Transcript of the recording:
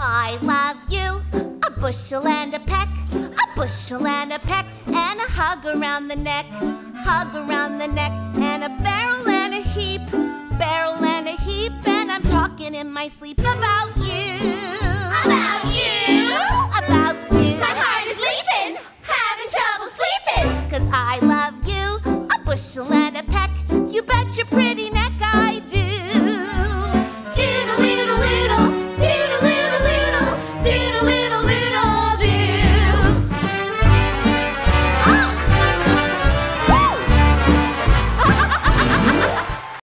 I love you. A bushel and a peck, a bushel and a peck, and a hug around the neck, hug around the neck, and a barrel and a heap, barrel and a heap, and I'm talking in my sleep about you. About you. About you. My heart is leaping, having trouble sleeping. Cause I love you. A bushel and a peck, you bet you're pretty. little